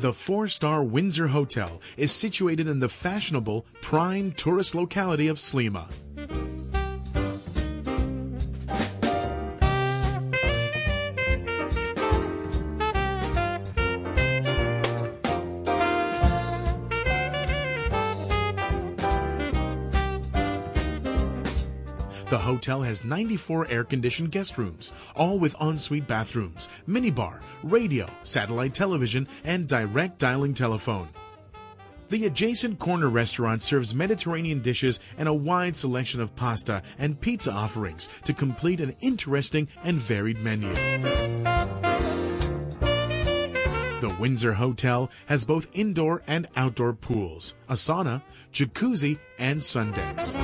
The four star Windsor Hotel is situated in the fashionable, prime tourist locality of Sliema. The hotel has 94 air conditioned guest rooms, all with ensuite bathrooms, minibar, radio, satellite television, and direct dialing telephone. The adjacent corner restaurant serves Mediterranean dishes and a wide selection of pasta and pizza offerings to complete an interesting and varied menu. The Windsor Hotel has both indoor and outdoor pools, a sauna, jacuzzi, and sun decks.